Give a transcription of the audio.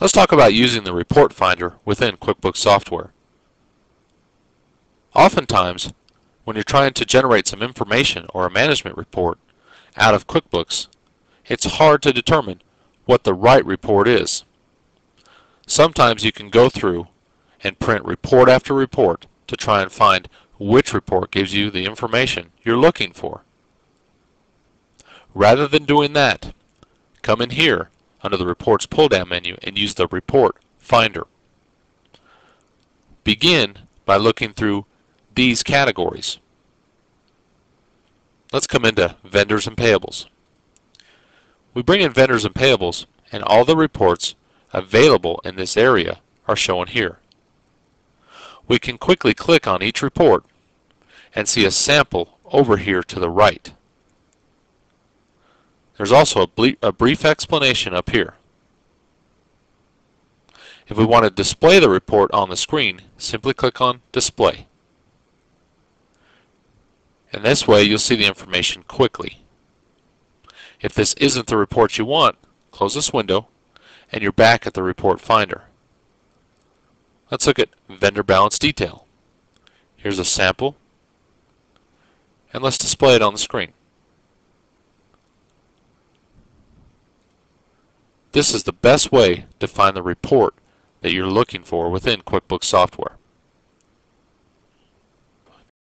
Let's talk about using the report finder within QuickBooks software. Oftentimes, when you're trying to generate some information or a management report out of QuickBooks, it's hard to determine what the right report is. Sometimes you can go through and print report after report to try and find which report gives you the information you're looking for. Rather than doing that, come in here under the Reports pull-down menu and use the Report Finder. Begin by looking through these categories. Let's come into Vendors and Payables. We bring in Vendors and Payables and all the reports available in this area are shown here. We can quickly click on each report and see a sample over here to the right. There's also a, a brief explanation up here. If we want to display the report on the screen, simply click on Display. And this way you'll see the information quickly. If this isn't the report you want, close this window and you're back at the report finder. Let's look at vendor balance detail. Here's a sample and let's display it on the screen. This is the best way to find the report that you're looking for within QuickBooks software.